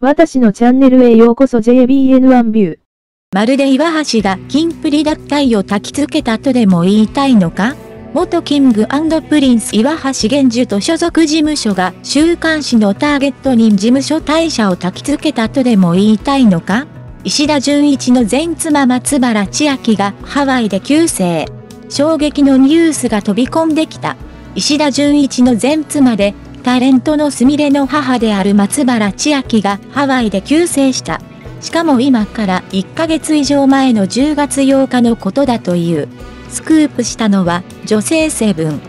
私のチャンネルへようこそ JBN1 ビュー。まるで岩橋がキンプリ脱退を焚きつけたとでも言いたいのか？元キングプリンス岩橋玄樹と所属事務所が週刊誌のターゲットに事務所退社を焚きつけたとでも言いたいのか？石田純一の前妻松原千秋がハワイで急逝。衝撃のニュースが飛び込んできた。石田純一の前妻でタレントのすみれの母である松原千秋がハワイで急逝した。しかも今から1ヶ月以上前の10月8日のことだという。スクープしたのは女性セブン。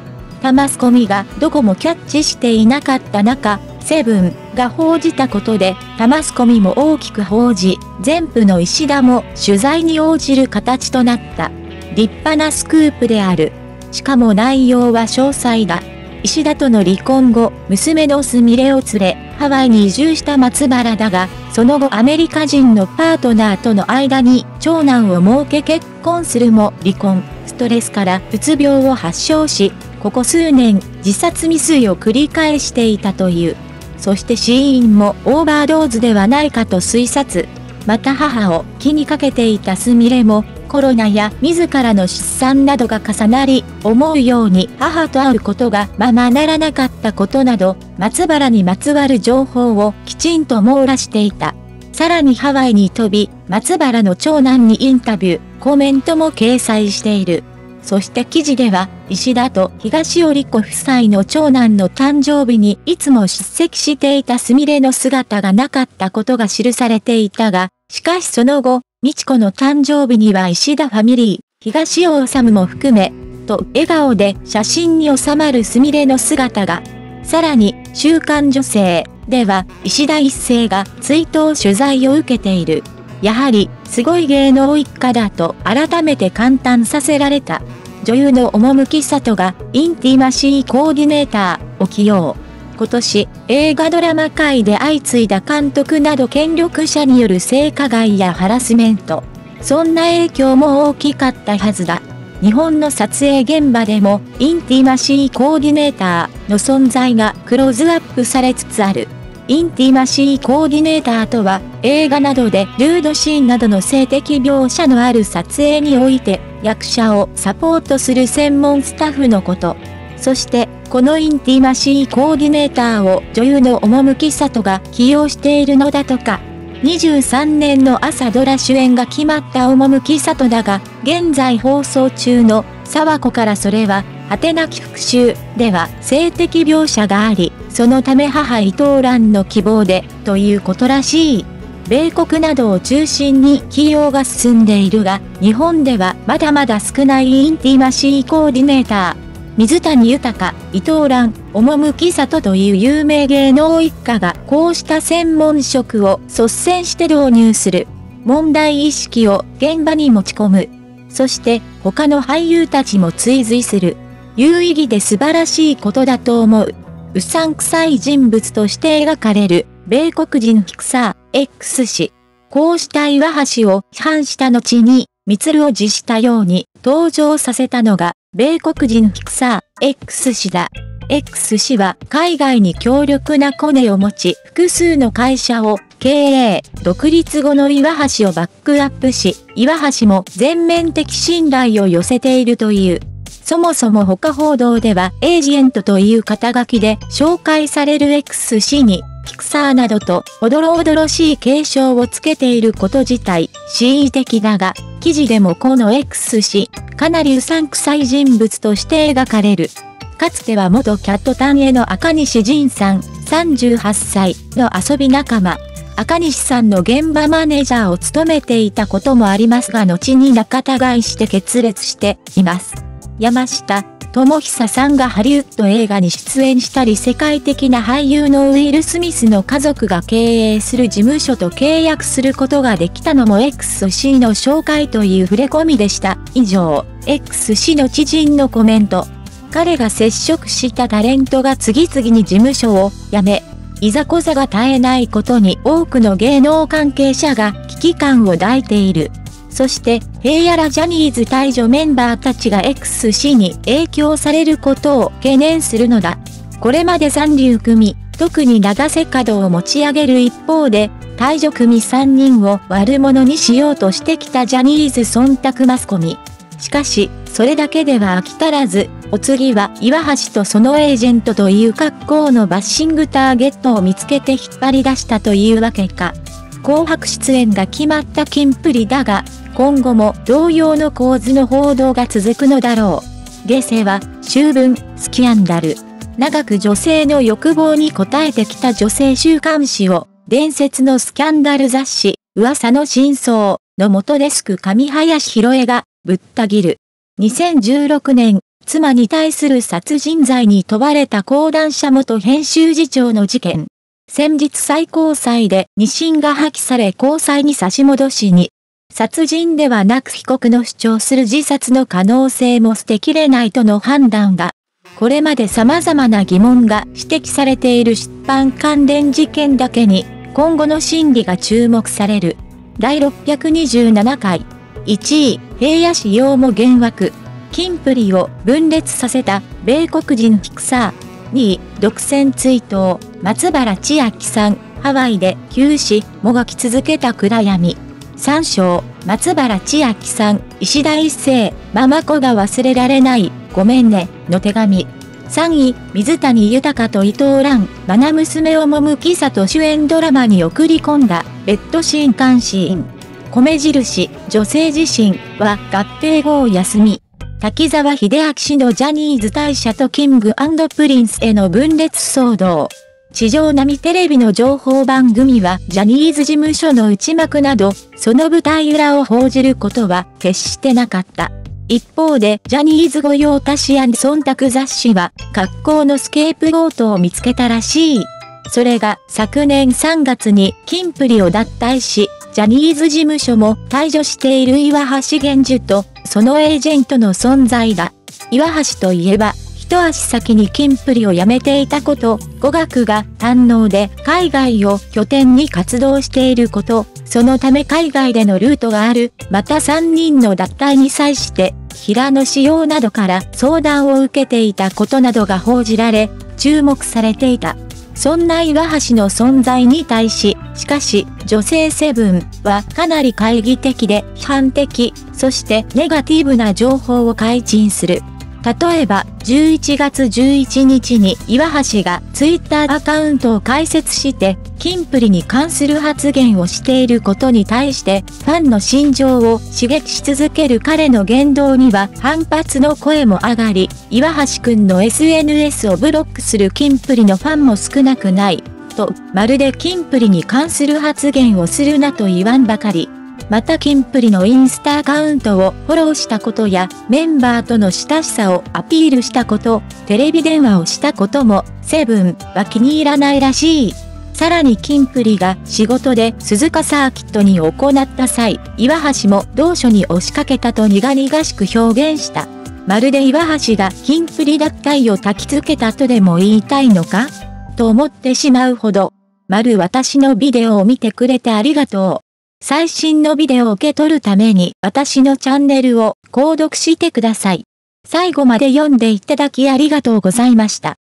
タマスコミがどこもキャッチしていなかった中、セブンが報じたことで、タマスコミも大きく報じ、全部の石田も取材に応じる形となった。立派なスクープである。しかも内容は詳細だ。石田との離婚後、娘のすみれを連れ、ハワイに移住した松原だが、その後アメリカ人のパートナーとの間に長男を設け結婚するも離婚、ストレスからうつ病を発症し、ここ数年自殺未遂を繰り返していたという。そして死因もオーバードーズではないかと推察。また母を気にかけていたすみれもコロナや自らの出産などが重なり、思うように母と会うことがままならなかったことなど、松原にまつわる情報をきちんと網羅していた。さらにハワイに飛び、松原の長男にインタビュー、コメントも掲載している。そして記事では、石田と東織子夫妻の長男の誕生日にいつも出席していたすみれの姿がなかったことが記されていたが、しかしその後、美智子の誕生日には石田ファミリー、東尾治も含め、と笑顔で写真に収まるすみれの姿が。さらに、週刊女性では、石田一世が追悼取材を受けている。やはり、すごい芸能一家だと改めて感嘆させられた。女優の趣里がインティマシーコーディネーターを起用。今年、映画ドラマ界で相次いだ監督など権力者による性加害やハラスメント。そんな影響も大きかったはずだ。日本の撮影現場でも、インティマシーコーディネーターの存在がクローズアップされつつある。インティマシーコーディネーターとは、映画などでルードシーンなどの性的描写のある撮影において、役者をサポートする専門スタッフのこと。そして、このインティマシーコーディネーターを女優の趣里が起用しているのだとか。23年の朝ドラ主演が決まった趣里だが、現在放送中の沢子からそれは、果てなき復讐では性的描写があり、そのため母伊藤蘭の希望で、ということらしい。米国などを中心に起用が進んでいるが、日本ではまだまだ少ないインティマシーコーディネーター。水谷豊、伊藤蘭、趣里という有名芸能一家がこうした専門職を率先して導入する。問題意識を現場に持ち込む。そして他の俳優たちも追随する。有意義で素晴らしいことだと思う。うさんくさい人物として描かれる、米国人フィクサー、X 氏。こうした岩橋を批判した後に、ミツルを辞したように登場させたのが、米国人フィクサー、X 氏だ。X 氏は海外に強力なコネを持ち、複数の会社を経営、独立後の岩橋をバックアップし、岩橋も全面的信頼を寄せているという。そもそも他報道ではエージェントという肩書きで紹介される X 氏に、ピクサーなどとおどろおどろしい継承をつけていること自体、恣意的だが、記事でもこの X 氏、かなりうさんくさい人物として描かれる。かつては元キャットタンへの赤西仁さん、38歳の遊び仲間。赤西さんの現場マネージャーを務めていたこともありますが後に仲違いして決裂しています。山下智久さんがハリウッド映画に出演したり世界的な俳優のウィル・スミスの家族が経営する事務所と契約することができたのも XC の紹介という触れ込みでした。以上、XC の知人のコメント。彼が接触したタレントが次々に事務所を辞め、いざこざが絶えないことに多くの芸能関係者が危機感を抱いている。そして、平野らジャニーズ退場メンバーたちが XC に影響されることを懸念するのだ。これまで三流組、特に長瀬角を持ち上げる一方で、退場組3人を悪者にしようとしてきたジャニーズ忖度マスコミ。しかし、それだけでは飽き足らず、お次は岩橋とそのエージェントという格好のバッシングターゲットを見つけて引っ張り出したというわけか。紅白出演が決まったキンプリだが、今後も同様の構図の報道が続くのだろう。下世は、秋分、スキャンダル。長く女性の欲望に応えてきた女性週刊誌を、伝説のスキャンダル雑誌、噂の真相の元デスク上林博恵が、ぶった切る。2016年、妻に対する殺人罪に問われた講談社元編集次長の事件。先日最高裁で二審が破棄され高裁に差し戻しに、殺人ではなく被告の主張する自殺の可能性も捨てきれないとの判断が、これまで様々な疑問が指摘されている出版関連事件だけに、今後の審理が注目される。第627回。1位、平野市用も幻惑。キンプリを分裂させた米国人フィクサー。2位、独占追悼。松原千明さん。ハワイで休止、もがき続けた暗闇。3章、松原千明さん。石田一世。ママ子が忘れられない。ごめんね、の手紙。3位、水谷豊と伊藤蘭、愛娘を趣里主演ドラマに送り込んだ、ベッドシーン監シーン。米印、女性自身は合併後を休み。滝沢秀明氏のジャニーズ大社とキングプリンスへの分裂騒動。地上並テレビの情報番組はジャニーズ事務所の内幕など、その舞台裏を報じることは決してなかった。一方で、ジャニーズ御用達や忖度雑誌は、格好のスケープゴートを見つけたらしい。それが、昨年3月に、キンプリを脱退し、ジャニーズ事務所も退場している岩橋源樹と、そのエージェントの存在だ。岩橋といえば、一足先にキンプリを辞めていたこと、語学が堪能で海外を拠点に活動していること、そのため海外でのルートがある、また3人の脱退に際して、平野仕様などから相談を受けていたことなどが報じられ、注目されていた。そんな岩橋の存在に対し、しかし、女性セブンはかなり懐疑的で批判的、そしてネガティブな情報を開陳する。例えば、11月11日に岩橋がツイッターアカウントを開設して、キンプリに関する発言をしていることに対して、ファンの心情を刺激し続ける彼の言動には反発の声も上がり、岩橋くんの SNS をブロックするキンプリのファンも少なくない。と、まるでキンプリに関する発言をするなと言わんばかり。またキンプリのインスタアカウントをフォローしたことや、メンバーとの親しさをアピールしたこと、テレビ電話をしたことも、セブンは気に入らないらしい。さらにキンプリが仕事で鈴鹿サーキットに行った際、岩橋も同所に押しかけたと苦々しく表現した。まるで岩橋がキンプリ脱退を焚きつけたとでも言いたいのか？と思ってしまうほど。まる私のビデオを見てくれてありがとう。最新のビデオを受け取るために私のチャンネルを購読してください。最後まで読んでいただきありがとうございました。